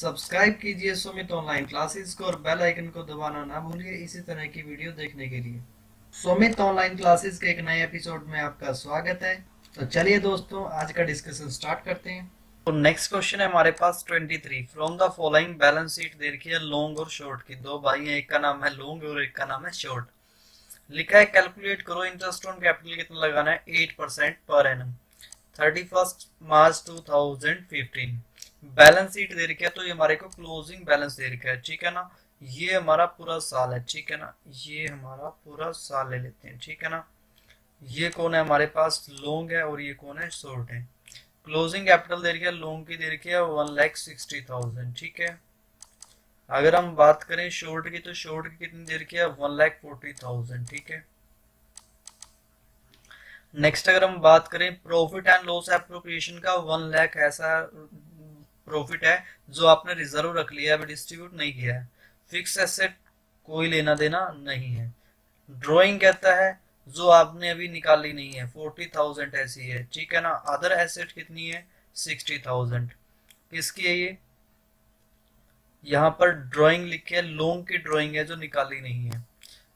Subscribe कीजिए Sumit online classes को और बेल आइकन को दबाना ना भूलिए इसी तरह की वीडियो देखने के लिए। सुमित ऑनलाइन क्लासेस के एक नए एपिसोड में आपका स्वागत है। तो चलिए दोस्तों, आज का डिस्कशन स्टार्ट करते हैं। तो नेक्स्ट क्वेश्चन है हमारे पास 23 from the following balance sheet दे रखी है लॉन्ग और शॉर्ट की। दो भाई हैं, एक का नाम है लॉन्ग और एक का नाम है शॉर्ट लिखा है कैलकुलेट करो इंटरेस्ट ऑन कैपिटल कितना लगाना है? Eight percent per annum thirty first March two thousand fifteen balance sheet दे रखी है तो ये हमारे को क्लोजिंग बैलेंस दे रखा है। ठीक है ना? ये हमारा पूरा साल है, ठीक है ना? ये हमारा पूरा साल ले लेते हैं, ठीक है ना? ये कौन है हमारे पास? लॉन्ग है और ये कौन है? शॉर्ट है। क्लोजिंग कैपिटल दे रखी है लॉन्ग की दे रखी है वन लैख सिक्सटी थाउज़ेंड ठीक है? अगर हम बात करें शॉर्ट की तो शॉर्ट की कितनी दे रखी है? वन लैख फोर्टी थाउज़ेंड ठीक है? नेक्स्ट अगर हम बात करें प्रॉफिट एंड लॉस एप्रोप्रिएशन का वन लैख ऐसा प्रॉफिट है, जो आपने रिज़र्व रख लिया है डिस्ट्रीब्यूट नहीं किया है। फिक्स एसेट कोई लेना देना नहीं है। ड्राइंग कहता है, जो आपने अभी निकाली नहीं है फोर्टी थाउज़ेंड ऐसी है। ठीक है ना? अदर एसेट कितनी है? सिक्सटी थाउज़ेंड किसकी है ये? यहाँ पर ड्राइंग लिखी है लोन की ड्राइंग है, जो निकाली नहीं है।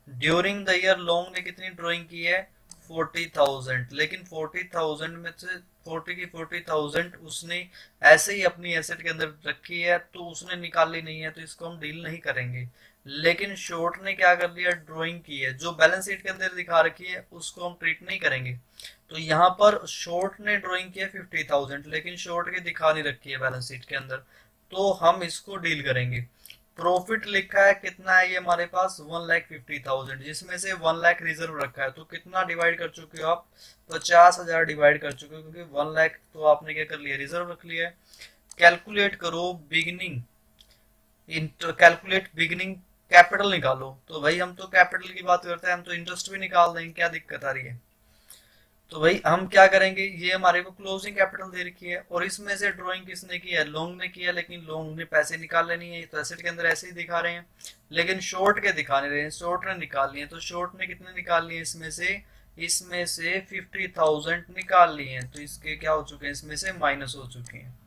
ड्यूरिंग द ईयर लोन ने कितनी ड्राइंग की है? फोर्टी थाउज़ेंड लेकिन फोर्टी थाउज़ेंड में से फोर्टी की फोर्टी थाउज़ेंड उसने ऐसे ही अपनी एसेट के अंदर रखी है तो उसने निकाली नहीं है तो इसको हम डील नहीं करेंगे। लेकिन शॉर्ट ने क्या कर लिया? ड्राइंग की है। जो बैलेंस शीट के अंदर दिखा रखी है, उसको हम ट्रीट नहीं करेंगे। तो यहाँ पर शॉर्ट ने ड्राइंग की है फिफ्टी थाउज़ेंड लेकिन शॉर्ट की दिखा नहीं रखी है बैलेंस शीट के अंदर। तो हम इसको डील करेंगे। प्रॉफिट लिखा है, कितना है? ये हमारे पास वन लाख फिफ्टी थाउज़ेंड जिसमें से वन लाख रिज़र्व रखा है। तो कितना डिवाइड कर चुके हो आप? पचास हज़ार डिवाइड कर चुके हो, क्योंकि वन लाख तो आपने क्या कर लिया? रिज़र्व रख लिया है। कैलकुलेट करो बिगिनिंग कैलकुलेट बिगिनिंग कैपिटल निकालो। तो भाई, हम तो कैपिटल की बात करते हैं, हम तो इंटरेस्ट भी निकाल देंगे, क्या दिक्कत आ रही है? तो भाई हम क्या करेंगे? ये हमारे को क्लोजिंग कैपिटल दे रखी है और इसमें से ड्राइंग किसने की है? लॉन्ग ने किया लेकिन लॉन्ग ने पैसे निकाल लेनी है। तो एसेट के अंदर ऐसे ही दिखा रहे हैं। लेकिन शॉर्ट के दिखा नहीं रहे हैं। शॉर्ट ने निकाल लिए तो शॉर्ट ने कितने निकाल लिए इसमें से? इसमें से फिफ्टी थाउज़ेंड निकाल लिए हैं। तो इसके क्या हो चुके हैं? इसमें से माइनस हो चुके हैं।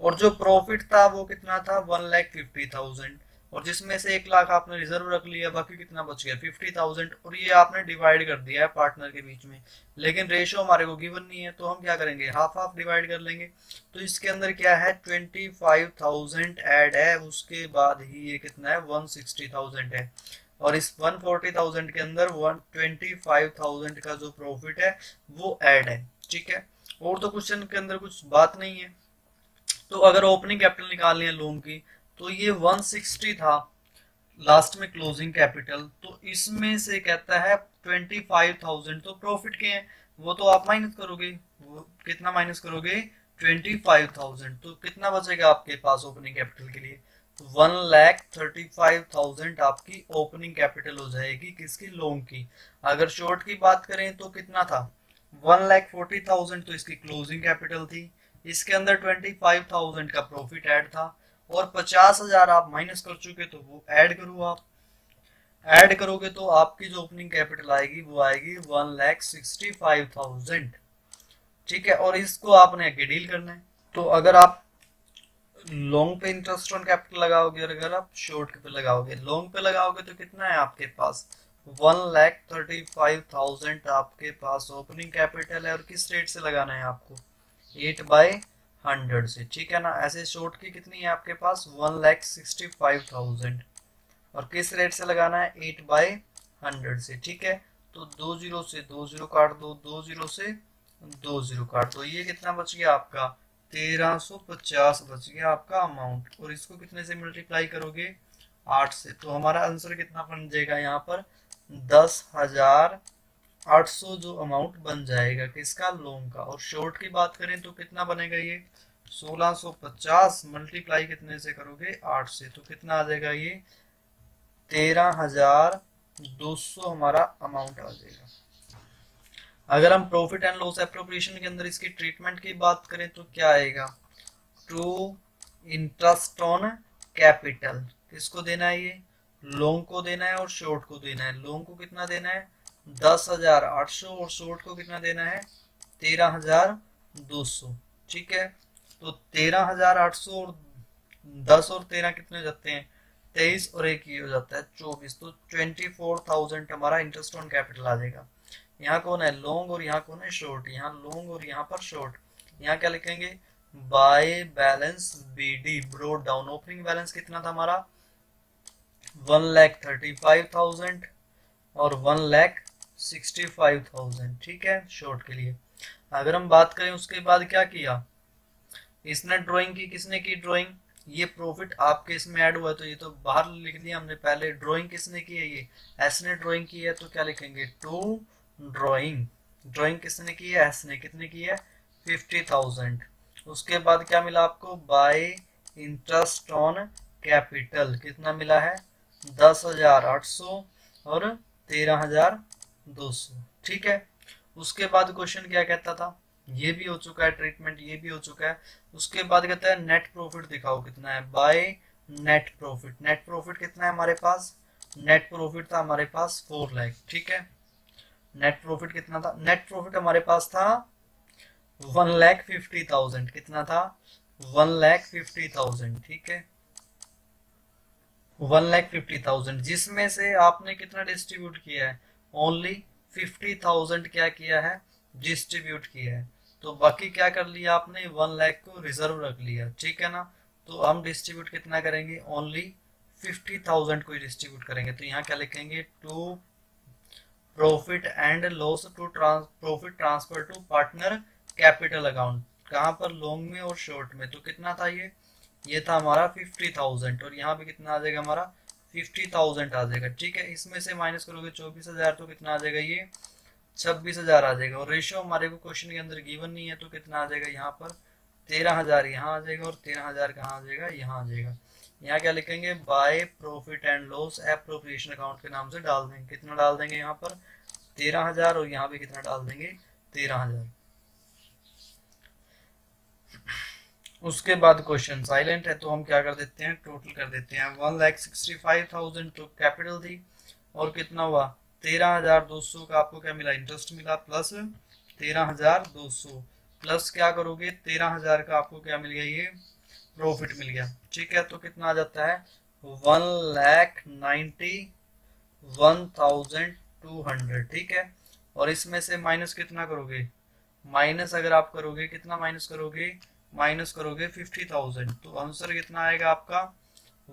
और जो प्रॉफिट था वो कितना था? वन लैख फिफ्टी थाउज़ेंड और जिसमें से एक लाख आपने रिज़र्व रख लिया, बाकी कितना बच गया? फिफ्टी थाउज़ेंड और ये आपने डिवाइड कर दिया है पार्टनर के बीच में। लेकिन रेशो हमारे को गिवन नहीं है तो हम क्या करेंगे? हाफ़ हाफ़ डिवाइड कर लेंगे। तो इसके अंदर क्या है? ट्वेंटी फाइव थाउज़ेंड एड है, उसके बाद ही ये कितना है? वन सिक्सटी थाउज़ेंड है। और इस वन फोर्टी थाउज़ेंड के अंदर वन ट्वेंटी फाइव थाउज़ेंड का जो प्रॉफिट है, वो एड है। ठीक है? और तो क्वेश्चन के अंदर कुछ बात नहीं है। तो अगर ओपनिंग कैपिटल निकालनी है लोन की तो ये 160 था लास्ट में क्लोजिंग कैपिटल तो इसमें से कहता है 25,000 तो प्रॉफिट के हैं वो तो आप माइनस करोगे वो कितना माइनस करोगे? 25,000 तो कितना बचेगा आपके पास ओपनिंग कैपिटल के लिए? One lakh thirty five thousand आपकी ओपनिंग कैपिटल हो जाएगी किसकी? लोन की। अगर शॉर्ट की बात करें तो कितना था? वन लैख फोर्टी थाउज़ेंड तो इसकी क्लोजिंग कैपिटल थी। इसके अंदर ट्वेंटी फाइव थाउज़ेंड का प्रॉफिट ऐड था। और पचास हज़ार आप माइनस कर चुके तो वो ऐड करो आप। ऐड करोगे तो आपकी जो ओपनिंग कैपिटल आएगी, वो आएगी one lakh sixty five thousand ठीक है, और इसको आपने आगे डील करना है। तो अगर आप लॉन्ग पे इंटरेस्ट ऑन कैपिटल लगाओगे, और अगर आप शॉर्ट पे लगाओगे लॉन्ग पे लगाओगे तो कितना है आपके पास? One lakh thirty five thousand आपके पास ओपनिंग कैपिटल है, और किस रेट से लगाना है आपको? एट बाई हंड्रेड से, ठीक है ना? ऐसे शॉर्ट की कितनी है आपके पास? One lakh sixty five thousand और किस रेट से लगाना है? एट बाई हंड्रेड से, ठीक है? तो दो ज़ीरो से, दो ज़ीरो काट दो दो ज़ीरो से दो ज़ीरो काट दो। ये कितना बच गया आपका? तेरह सौ पचास बच गया आपका अमाउंट और इसको कितने से मल्टीप्लाई करोगे? आठ से। तो हमारा आंसर कितना बन जाएगा यहाँ पर? दस हज़ार आठ सौ जो अमाउंट बन जाएगा किसका? लोन का। और शॉर्ट की बात करें तो कितना बनेगा ये? सोलह सौ पचास मल्टीप्लाई कितने से करोगे? आठ से। तो कितना आ जाएगा ये? तेरह हज़ार दो सौ हमारा अमाउंट आ जाएगा। अगर हम प्रॉफिट एंड लॉस अप्रोप्रिएशन के अंदर इसकी ट्रीटमेंट की बात करें तो क्या आएगा? टू इंटरेस्ट ऑन कैपिटल किसको देना है ये? लोन को देना है और शॉर्ट को देना है। लोन को कितना देना है? दस हज़ार आठ सौ और शॉर्ट को कितना देना है? तेरह हज़ार दो सौ। ठीक है? तो तेरह हज़ार आठ सौ और दस और तेरह कितने हो जाते हैं? तेईस और एक ये हो जाता है चौबीस। तो ट्वेंटी फोर थाउज़ेंड हमारा इंटरेस्ट ऑन कैपिटल आ जाएगा। यहाँ कौन है? लॉन्ग और यहाँ कौन है? शॉर्ट यहाँ लॉन्ग और यहाँ पर शॉर्ट यहाँ क्या लिखेंगे? By balance B D brought down opening balance कितना था हमारा? One lakh thirty five thousand और one lakh sixty five thousand, ठीक है शॉर्ट के लिए। अगर हम बात करें उसके बाद क्या किया? इसने ड्राइंग की, किसने की ड्राइंग ये प्रॉफिट आपके इसमें ऐड हुआ है तो ये तो बाहर लिख दिया हमने, पहले ड्राइंग किसने की है ये? एस ने ड्राइंग की है तो क्या लिखेंगे? टू ड्राइंग ड्राइंग किसने की है? एस ने। कितने की है? फिफ्टी थाउज़ेंड उसके बाद क्या मिला आपको? बाय इंटरेस्ट ऑन कैपिटल कितना मिला है? दस हज़ार आठ सौ और तेरह हज़ार दो सौ। ठीक है? उसके बाद क्वेश्चन क्या कहता था? ये भी हो चुका है ट्रीटमेंट ये भी हो चुका है। उसके बाद कहता है नेट प्रॉफिट दिखाओ कितना है। By net profit net profit कितना है हमारे पास? नेट प्रॉफिट था हमारे पास फोर लैख ठीक है? नेट प्रॉफिट कितना था? नेट प्रॉफिट हमारे पास था वन लैख फिफ्टी थाउज़ेंड कितना था? वन लैख फिफ्टी थाउज़ेंड ठीक है? वन लैख फिफ्टी थाउज़ेंड जिसमें से आपने कितना डिस्ट्रीब्यूट किया है? ओनली फिफ्टी थाउज़ेंड क्या किया है? डिस्ट्रीब्यूट किया है। तो बाकी क्या कर लिया आपने? वन लैख को रिज़र्व रख लिया। ठीक है ना? तो हम डिस्ट्रीब्यूट कितना करेंगे? ओनली फिफ्टी थाउज़ेंड को डिस्ट्रीब्यूट करेंगे। तो यहाँ क्या लिखेंगे? To profit and loss to profit transfer to partner capital account कहाँ पर? लॉन्ग में और शॉर्ट में। तो कितना था ये? ये था हमारा फिफ्टी थाउज़ेंड और यहाँ पे कितना आ जाएगा हमारा? फिफ्टी थाउज़ेंड आ जाएगा, ठीक है? इसमें से माइनस करोगे चौबीस हज़ार तो कितना आ जाएगा ये? छब्बीस हज़ार आ जाएगा। और रेशियो हमारे को क्वेश्चन के अंदर गिवन नहीं है तो कितना आ जाएगा यहाँ पर? तेरह हज़ार, यहाँ आ जाएगा और तेरह हज़ार कहाँ आ जाएगा? यहाँ आ जाएगा। यहाँ क्या लिखेंगे? By profit and loss appropriation account के नाम से डाल देंगे। कितना डाल देंगे यहाँ पर? तेरह हज़ार, और यहाँ पे कितना डाल देंगे? तेरह हज़ार। उसके बाद क्वेश्चन साइलेंट है तो हम क्या कर देते हैं? टोटल कर देते हैं। One lakh sixty five thousand तो कैपिटल थी। और कितना हुआ? तेरह हज़ार दो सौ का आपको क्या मिला? इंटरेस्ट मिला प्लस तेरह हज़ार दो सौ। प्लस क्या करोगे? तेरह हज़ार का आपको क्या मिल गया? ये प्रॉफिट मिल गया। ठीक है तो कितना आ जाता है? One lakh ninety one thousand two hundred ठीक है? और इसमें से माइनस कितना करोगे? माइनस अगर आप करोगे, कितना माइनस करोगे? माइनस करोगे फिफ्टी थाउज़ेंड। तो आंसर कितना आएगा आपका?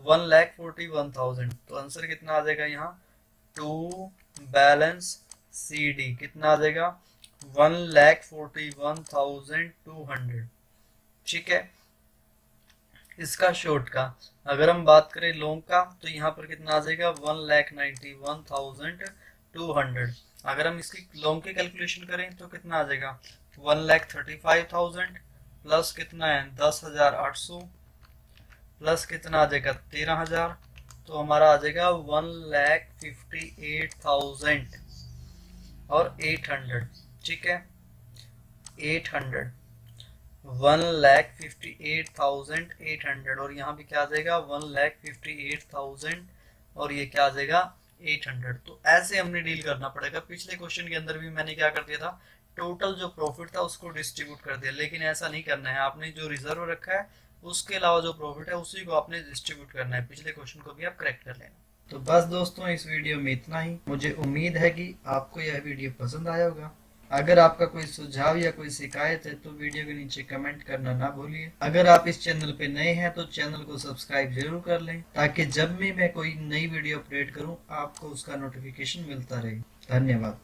One lakh forty one thousand. तो आंसर कितना आ जाएगा यहाँ? टू बैलेंस सी डी कितना आ जाएगा? One lakh forty one thousand two hundred. ठीक है? इसका शॉर्ट का। अगर हम बात करें लॉन्ग का तो यहाँ पर कितना आ जाएगा? One lakh ninety one thousand two hundred. अगर हम इसकी लॉन्ग की कैलकुलेशन करें तो कितना आ जाएगा? One lakh thirty five thousand. Plus कितना है? दस हज़ार आठ सौ। प्लस कितना आ जाएगा? तेरह हज़ार। तो हमारा आ जाएगा one lakh fifty eight thousand और एट हंड्रेड। ठीक है? Eight hundred. One lakh fifty eight thousand eight hundred. और यहाँ भी क्या आ जाएगा? One lakh fifty eight thousand और ये क्या आ जाएगा? Eight hundred. तो ऐसे हमने डील करना पड़ेगा। पिछले क्वेश्चन के अंदर भी मैंने क्या कर दिया था? टोटल जो प्रॉफिट था उसको डिस्ट्रीब्यूट कर दिया। लेकिन ऐसा नहीं करना है। आपने जो रिज़र्व रखा है, उसके अलावा जो प्रॉफिट है, उसी को आपने डिस्ट्रीब्यूट करना है। पिछले क्वेश्चन को भी आप करेक्ट कर लेना। तो बस दोस्तों, इस वीडियो में इतना ही। मुझे उम्मीद है कि आपको यह वीडियो पसंद आया होगा। अगर आपका कोई सुझाव या कोई शिकायत है तो वीडियो के नीचे कमेंट करना ना भूलिए। अगर आप इस चैनल पे नए हैं तो चैनल को सब्सक्राइब ज़रूर कर लें, ताकि जब भी मैं कोई नई वीडियो अपडेट करूँ, आपको उसका नोटिफिकेशन मिलता रहे। धन्यवाद।